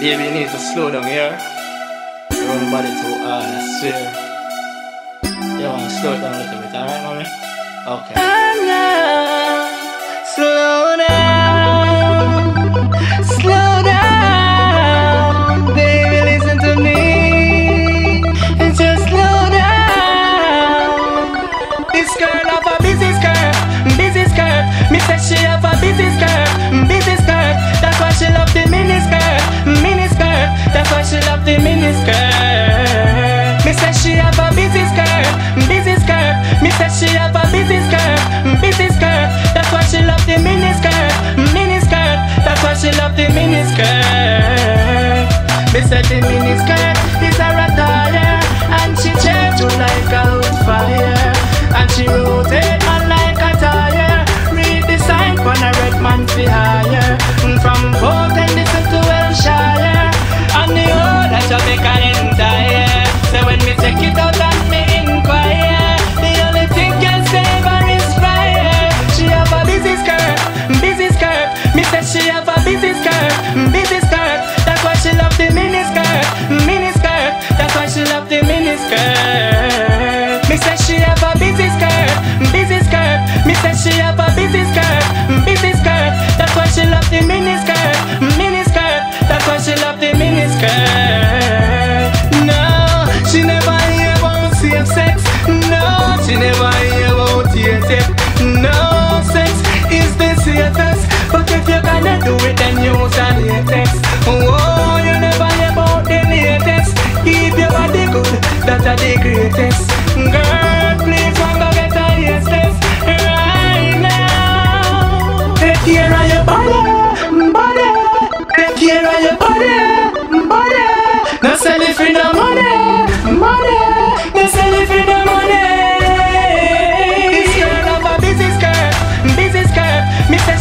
Baby, you need to slow down here. Your own body too hard, uh, I swear. You want to slow down a little bit, alright, mommy? Okay. Oh,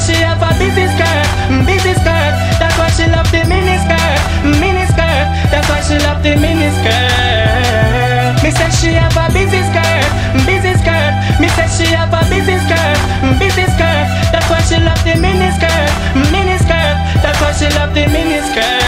she have a busy skirt, busy skirt. That's why she love the mini skirt, mini skirt. That's why she love the mini skirt. Me say she have a busy skirt, busy skirt. Me say she have a busy skirt, busy skirt. That's why she love the mini skirt, mini skirt. That's why she love the mini skirt.